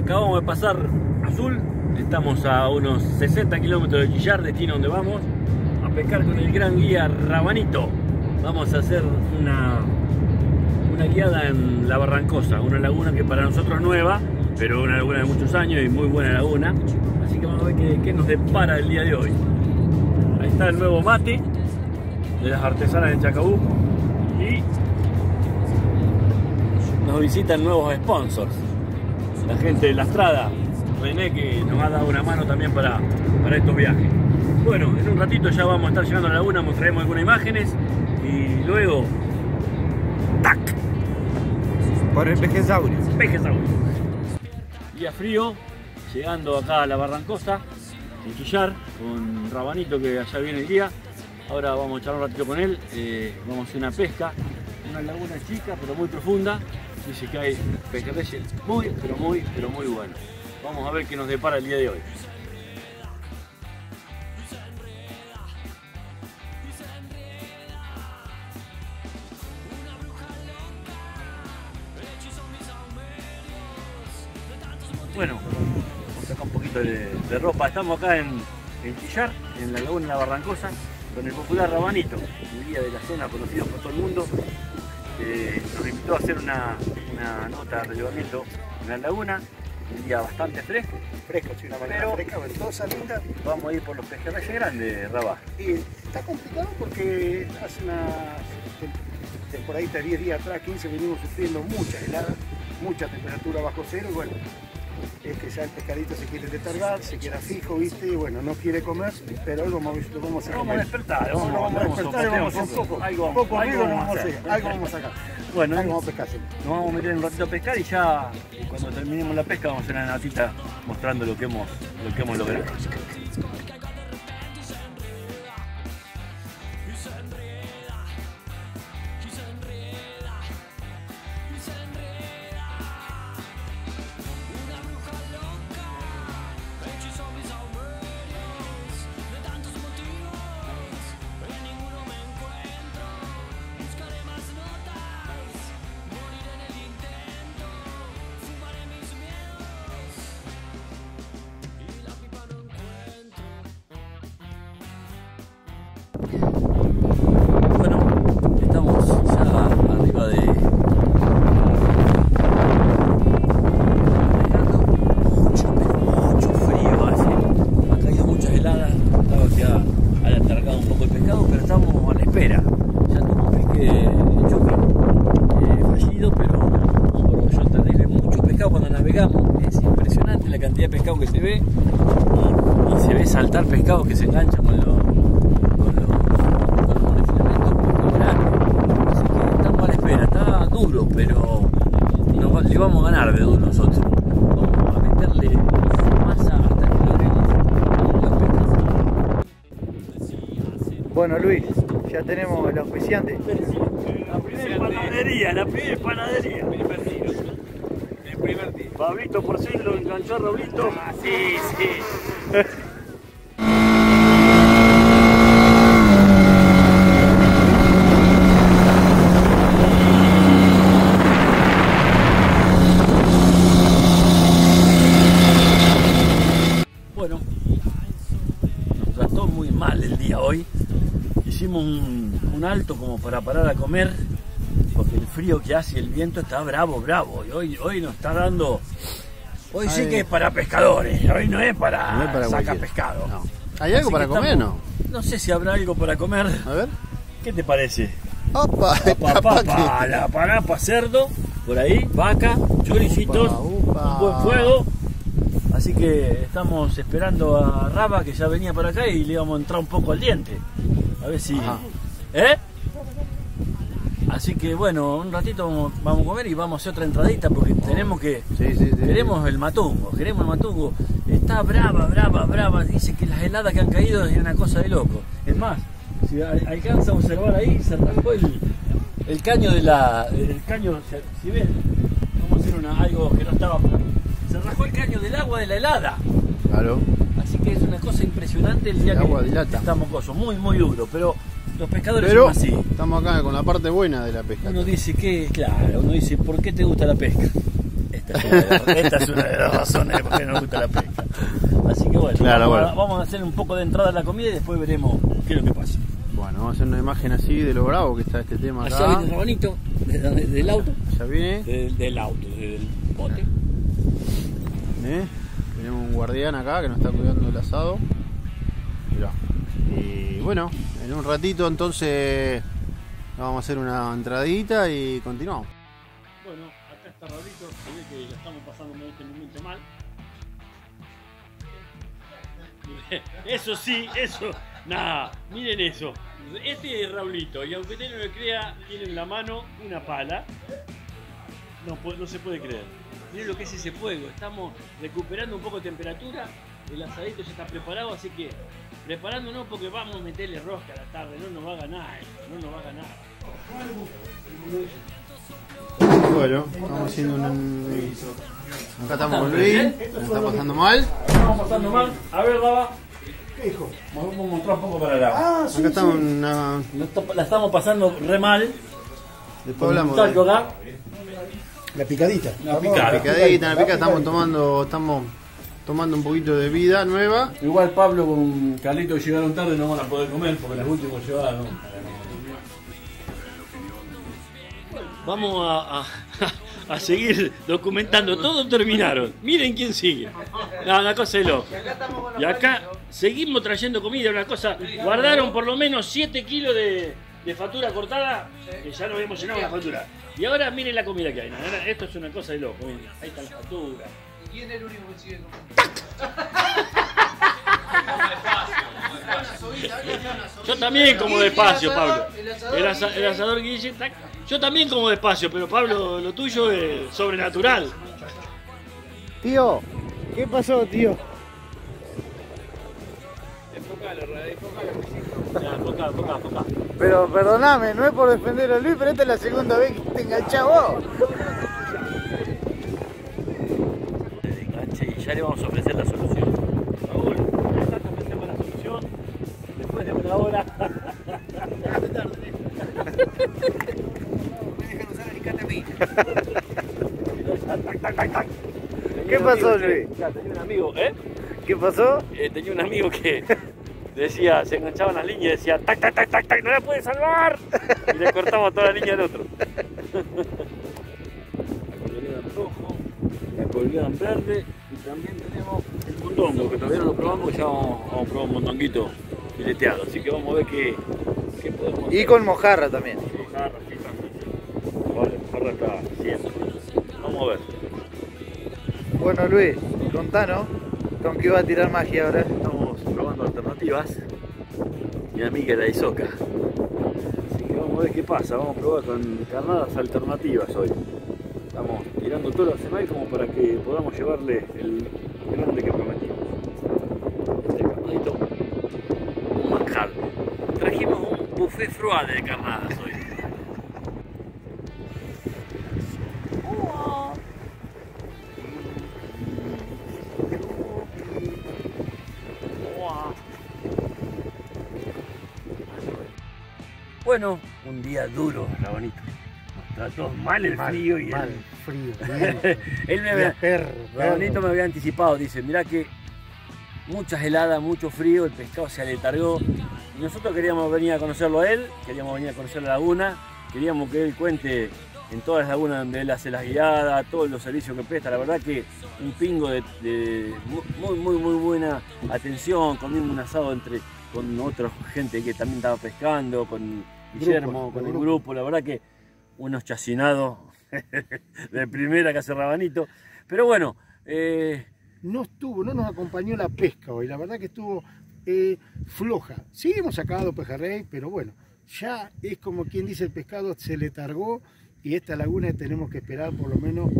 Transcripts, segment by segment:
Acabamos de pasar Azul, estamos a unos 60 kilómetros de Chillar, destino donde vamos, a pescar con el gran guía Rabanito. Vamos a hacer una, una guiada en la Barrancosa, una laguna que para nosotros es nueva, pero una laguna de muchos años y muy buena laguna. Así que vamos a ver qué, nos depara el día de hoy. Ahí está el nuevo mate de las artesanas de Chacabuco y nos visitan nuevos sponsors. La gente de la Estrada, René, que nos ha dado una mano también para, para estos viajes. Bueno, en un ratito ya vamos a estar llegando a la laguna, mostraremos algunas imágenes y luego. ¡Tac! Por el pejesaurio. Pejesaurio. Día frío, llegando acá a la Barrancosa, en Quillar, con Rabanito que allá viene el día. Ahora vamos a echar un ratito con él, eh, vamos a hacer una pesca, una laguna chica pero muy profunda. Dice que hay pejerreyes muy, pero muy, pero muy buenos. Vamos a ver qué nos depara el día de hoy. Bueno, vamos a sacar un poquito de, ropa. Estamos acá en, Quillar, en la laguna la Barrancosa, con el popular Rabanito, el guía de la zona conocido por todo el mundo. Eh, nos invitó a hacer una, una nota de relevamiento en la laguna, un día bastante fresco. Fresco, sí, una mañana Pero- fresca, ventosa, linda. Vamos a ir por los pejerreyes grandes, Rabá. Y está complicado porque hace una temporadita, 10 días atrás, 15, venimos sufriendo muchas heladas, mucha temperatura bajo cero. Y bueno, es que ya el pescadito se quiere letargar, se queda fijo, ¿viste? Y bueno, no quiere comer, pero algo vamos, lo vamos a Vamos a despertar, Vamos, vamos, vamos a vamos despertar vamos poco, algo, poco algo vamos a vamos hacer. algo vamos a sacar. Bueno, Algo vamos a pescar. sí. Nos vamos a meter un ratito a pescar y ya cuando terminemos la pesca vamos a hacer una notita mostrando lo que hemos, lo que hemos logrado. Pescados que se enganchan con los con los, con los poco grandes. Así que estamos a la espera, está duro, pero nos le vamos a ganar de duro nosotros. Vamos a meterle masa hasta que logremos. Bueno, Luis, ya tenemos el auspiciante. La primera panadería, la primera panadería. El primer día. Pablito por sí lo enganchó a Raulito. Ah, sí, sí. Bueno, nos trató muy mal el día hoy. Hicimos un, un alto como para parar a comer, porque el frío que hace y el viento está bravo, bravo. Y hoy, hoy nos está dando. Hoy sí Ay. que es para pescadores, hoy no es para, No es para sacar cualquiera. pescado. No. ¿Hay algo Así para comer estamos- no? No sé si habrá algo para comer. A ver. ¿Qué te parece? Opa, capaz papa, la parapa, cerdo, por ahí, vaca, choricitos, un buen fuego. Así que estamos esperando a Raba que ya venía para acá y le íbamos a entrar un poco al diente. A ver si. Ajá. ¿Eh? Así que bueno, un ratito vamos, vamos a comer y vamos a hacer otra entradita porque tenemos que. Sí, sí, sí. Queremos el matungo, queremos el matungo. Está brava, brava, brava. Dice que las heladas que han caído es una cosa de loco. Es más, si al- alcanza a observar ahí, se rascó el, el caño de la. El caño, si- ven, vamos a hacer una, algo que no estaba. Se rajó el caño del agua de la helada. Claro. Así que es una cosa impresionante el día El que agua dilata. está mocoso, muy, muy duro. Pero los pescadores Pero son así. estamos acá con la parte buena de la pesca. Uno dice que, claro, uno dice, ¿por qué te gusta la pesca? Esta es, una de, esta es una de las razones por qué nos gusta la pesca. Así que bueno, Claro, vamos, A, bueno. vamos a hacer un poco de entrada a la comida y después veremos qué es lo que pasa. Bueno, vamos a hacer una imagen así de lo bravo que está este tema Allá acá. viene el rabanito de- de- del auto. Ya viene. Del, del auto, del bote. ¿eh? Tenemos un guardián acá que nos está cuidando el asado. Mirá. Y bueno, en un ratito entonces vamos a hacer una entradita y continuamos. Bueno, acá está Raulito, se ve que la estamos pasando en este momento mal. Eso sí, eso. Nada, miren eso. Este es Raulito, y aunque usted no lo crea, tiene en la mano una pala. No, no se puede creer. Miren lo que es ese fuego. Estamos recuperando un poco de temperatura. El asadito ya está preparado, así que preparándonos porque vamos a meterle rosca a la tarde. No nos va a ganar esto, no nos va a ganar. Bueno, estamos haciendo un. Acá estamos con Luis, nos está pasando mal. Estamos pasando mal. A ver, Baba. Vamos a mostrar un poco para el. Ah, sí, Acá estamos sí. una. La estamos pasando re mal. Después hablamos de acá. La picadita. La Vamos, picada. la picadita, la picada estamos tomando, estamos tomando un poquito de vida nueva. Igual Pablo con Carlito que llegaron tarde no van a poder comer porque las últimas llevadas no. Vamos a, a- a seguir documentando. Todos terminaron. Miren quién sigue. No, una cosa de loco. Y acá seguimos trayendo comida, una cosa. Guardaron por lo menos 7 kilos de, de factura cortada, que ya nos hemos llenado la factura. Y ahora miren la comida que hay. Esto es una cosa de loco. miren. Ahí está la factura. ¿Quién es el único que sigue comiendo? Yo también como despacio, Pablo. El, asa- el asador Guille, yo también como despacio, pero Pablo, lo tuyo es sobrenatural. Tío, ¿qué pasó, tío? Ya, enfocá, enfocá, enfocá. Pero perdoname, no es por defender a Luis, pero esta es la segunda vez que te enganchás vos. Ya le vamos a ofrecer la solución. Raúl, ya te ofrecemos la solución. Después de una hora. ¿Qué pasó, Luis? Ya, tenía un amigo, ¿eh? ¿Qué pasó? Eh, tenía un amigo que decía, se enganchaba en la línea y decía, tac, tac, tac, tac, tac, no la puede salvar. Y le cortamos toda la línea al otro. Rojo, colorida en verde y también tenemos el mondongo, que todavía no lo probamos, ya vamos, vamos a probar un mondonguito fileteado. Así que vamos a ver qué, qué podemos hacer. Y con mojarra también. Mojarra, sí, también. Vale, mojarra está siempre. Vamos a ver. Bueno, Luis, contanos, ¿con qué va a tirar magia ahora? Estamos probando alternativas. Mi amiga la isoca. Así que vamos a ver qué pasa. Vamos a probar con carnadas alternativas hoy. Estamos tirando todo el arsenal como para que podamos llevarle el grande que prometimos. Este carnadito, un manjar. Trajimos un buffet froid de carnadas hoy. Bueno, un día duro, Rabanito. Nos trató mal el frío y mal, el... frío. Él me había, perro, me había anticipado, dice, mirá que muchas heladas, mucho frío, el pescado se aletargó. Y nosotros queríamos venir a conocerlo a él, queríamos venir a conocer la laguna, queríamos que él cuente en todas las lagunas donde él hace las guiadas, todos los servicios que presta. La verdad que un pingo de, de muy, muy, muy buena atención, comimos un asado entre con otra gente que también estaba pescando, con Guillermo, con el grupo. grupo. La verdad que unos chacinados de primera que hace Rabanito. Pero bueno, eh, no estuvo, no nos acompañó la pesca hoy, la verdad que estuvo eh, floja. Sí hemos sacado pejerrey, pero bueno, ya es como quien dice el pescado se le targó y esta laguna tenemos que esperar por lo menos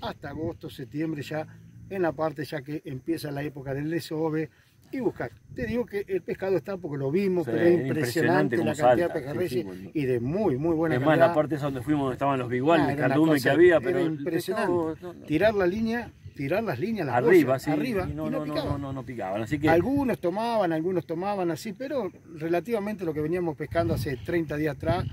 hasta agosto, septiembre ya en la parte ya que empieza la época del desove y buscar. Te digo que el pescado está porque lo vimos, Sí, pero es impresionante impresionante la cantidad salta, de pejerreyes sí, sí, bueno. y de muy, muy buena es más, calidad. la parte esa donde fuimos donde estaban los bigual, Ah, el cardumen que había, pero impresionante. pescado, no, no. Tirar la línea, tirar las líneas, las arriba, bolsas, sí, arriba, y no, y no, no, picaban. no, no, no picaban. Así que Algunos tomaban, algunos tomaban así, pero relativamente lo que veníamos pescando hace 30 días atrás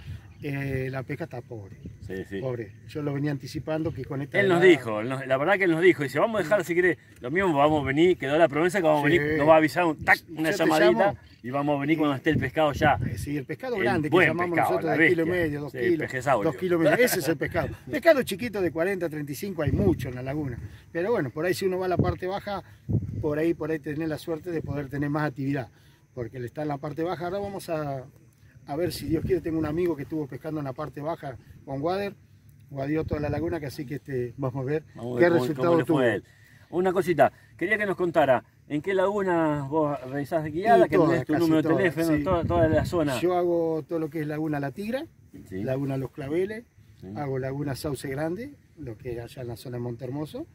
eh, la pesca está pobre. Sí, sí. Pobre. Yo lo venía anticipando que con esta. Él nos dijo, la verdad que él nos dijo, dice, vamos a dejar si quiere, lo mismo vamos a venir, quedó la promesa que vamos a Sí. venir, nos va a avisar un tac, una llamadita y vamos a venir cuando esté el pescado ya. Eh, Sí, el pescado El grande que llamamos pescado, nosotros de kilo y medio, dos kilos. Dos kilos medio. Ese es el pescado. Pescado chiquito de 40, 35 hay mucho en la laguna. Pero bueno, por ahí si uno va a la parte baja, por ahí, por ahí tener la suerte de poder tener más actividad. Porque él está en la parte baja. Ahora vamos a, a ver si Dios quiere. Tengo un amigo que estuvo pescando en la parte baja con Wader. Guadió toda la laguna, que así que este, vamos a ver Vamos a qué ver resultado cómo tuvo. Una cosita, quería que nos contara, ¿en qué laguna vos realizás guiada? Y que todas, tu número de teléfono, sí. toda, toda la zona. Yo hago todo lo que es Laguna La Tigra, Sí. Laguna Los Claveles, Sí. hago Laguna Sauce Grande, lo que es allá en la zona de Montermoso.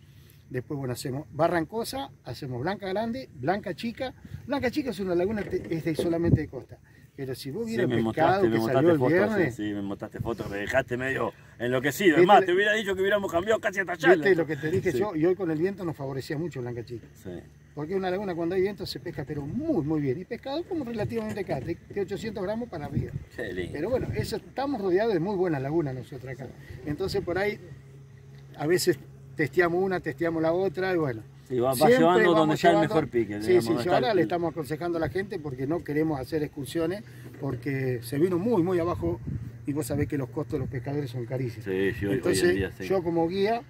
Después, bueno, hacemos Barrancosa, hacemos Blanca Grande, Blanca Chica. Blanca Chica es una laguna que es de solamente de costa. Pero si vos Sí, vieras el mostraste, pescado que salió el fotos, viernes, sí, sí, me mostraste fotos, me dejaste medio enloquecido. Es más, te hubiera dicho que hubiéramos cambiado casi hasta allá. viste lo que te dije Sí. yo, y hoy con el viento nos favorecía mucho Blanca Chica. Sí. Porque una laguna cuando hay viento se pesca, pero muy, muy bien. Y pescado como relativamente acá, de, de 800 gramos para arriba. Qué lindo. Pero bueno, eso, estamos rodeados de muy buenas lagunas nosotros acá. Entonces por ahí a veces testeamos una, testeamos la otra y bueno. Sí, va, llevando donde está el mejor pique. Sí, sí, yo ahora le estamos aconsejando a la gente porque no queremos hacer excursiones porque se vino muy, muy abajo y vos sabés que los costos de los pescadores son carísimos. Sí, sí, hoy, hoy Entonces en día sí. yo como guía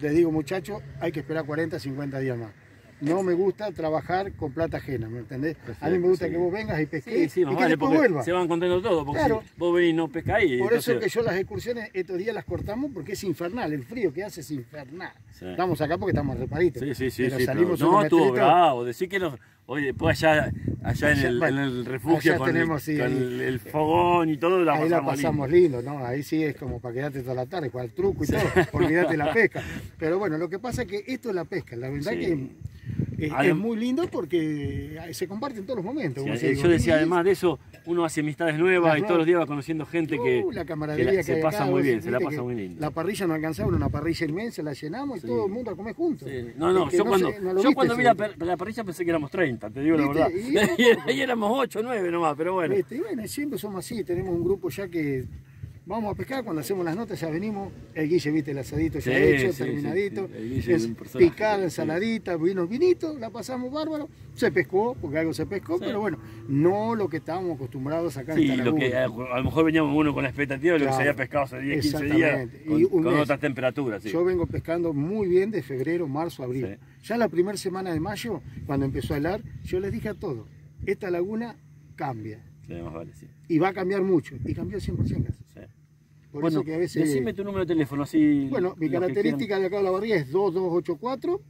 les digo muchachos, hay que esperar 40, 50 días más. No me gusta trabajar con plata ajena, ¿me entendés? a mí me gusta sí. que vos vengas y pesques Sí, sí, y que vale, después vuelvas. se van contando todo, porque Claro. si vos venís y no pescáis, Por eso que yo las excursiones estos días las cortamos porque es infernal, el frío que hace es infernal. Estamos acá porque estamos reparitos. Sí, sí, sí, pero sí, salimos pero no, estuvo bravo, decir que nos, oye, después allá, allá en, el, bueno, en el refugio allá con, tenemos, el, sí, con ahí. el, el fogón y todo, la Ahí la pasamos lindo. lindo, ¿no? Ahí sí es como para quedarte toda la tarde, con el truco y todo, olvídate la pesca. Pero bueno, lo que pasa es que esto es la pesca, la verdad que eh, es muy lindo porque se comparte en todos los momentos. Sí, eh, se yo decía, además de eso, uno hace amistades nuevas Las y todos los días va conociendo gente que, Uh, la que camaradería la- que, se pasa muy bien, se la pasa muy lindo. La parrilla no alcanzaba, una parrilla inmensa, la llenamos y Sí. todo el mundo a comer juntos. Sí, No, no, yo cuando, sé, no lo yo viste cuando vi la, la parrilla pensé que éramos 30, te digo la verdad. Y- ahí éramos 8, 9 nomás, pero bueno. Y bueno, siempre somos así, tenemos un grupo ya que vamos a pescar, cuando hacemos las notas ya venimos, el Guille, viste, el asadito ya Sí, hecho, sí, terminadito, sí, sí, el Guille es sí. ensaladita, vino vinito, la pasamos bárbaro, se pescó, porque algo se pescó, pero bueno, no lo que estábamos acostumbrados acá en lo que a, lo mejor veníamos uno con la expectativa de lo que se había pescado hace 10, 15 días con, Y un con mes. otras temperaturas. Sí. Yo vengo pescando muy bien de febrero, marzo, abril. Ya la primera semana de mayo, cuando empezó a helar, yo les dije a todos, esta laguna cambia. Vale, sí. Y va a cambiar mucho. Y cambió 100% casi. Sí. Por bueno, eso que a veces... decime tu número de teléfono, así. Bueno, mi característica de acá de la barriga es 2284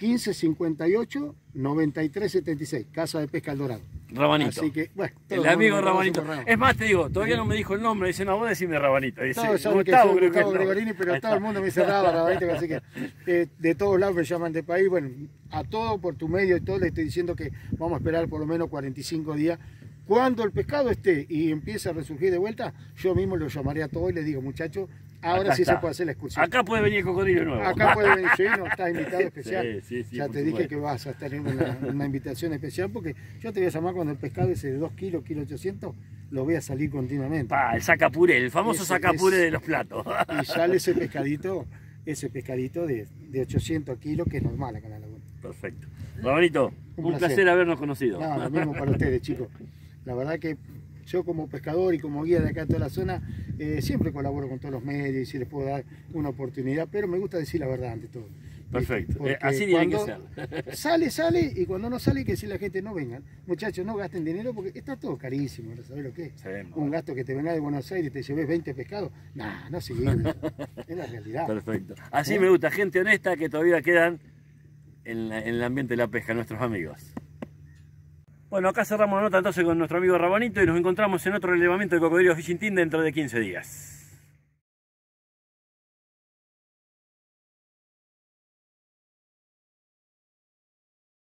1558 9376, Casa de Pesca El Dorado. Rabanito. Así que, bueno, el amigo Rabanito. Es más, te digo, todavía no me dijo el nombre, dice, no, vos decime Rabanito. Dice, que Gustavo, soy creo que Gustavo no. Gregorini, pero todo el mundo me dice Raba, Rabanito, así que eh, de todos lados me llaman de país. Bueno, a todo por tu medio y todo le estoy diciendo que vamos a esperar por lo menos 45 días. Cuando el pescado esté y empiece a resurgir de vuelta, yo mismo lo llamaré a todos y les digo, muchachos, ahora Acá sí está. se puede hacer la excursión. Acá puede venir el cocodrilo nuevo. Acá puede venir, sí, no, estás invitado especial. Sí, sí, sí, ya te dije que vas a tener una, una invitación especial porque yo te voy a llamar cuando el pescado ese de 2 kilos, kilo 800, lo voy a salir continuamente. Pa, el sacapuré, el famoso Ese sacapuré es- de los platos. Y sale ese pescadito, ese pescadito de, de 800 kilos que es normal acá en la laguna. Perfecto. Rabanito, un, Un placer. placer. habernos conocido. No, lo mismo para ustedes, chicos. La verdad que yo como pescador y como guía de acá de toda la zona, eh, siempre colaboro con todos los medios y si les puedo dar una oportunidad, pero me gusta decir la verdad ante todo. Perfecto. Eh, así tiene que ser. Sale, sale, y cuando no sale hay que decirle a la gente no vengan. Muchachos, no gasten dinero porque está todo carísimo, ¿no sabés lo que es? Sí, Un gasto que te venga de Buenos Aires y te lleves 20 pescados, nah, no sirve. es la realidad. Perfecto. Así ¿Eh? me gusta, gente honesta que todavía quedan en, la- en el ambiente de la pesca, nuestros amigos. Bueno, acá cerramos la nota entonces con nuestro amigo Rabanito y nos encontramos en otro relevamiento de Cocodrilos Team dentro de 15 días.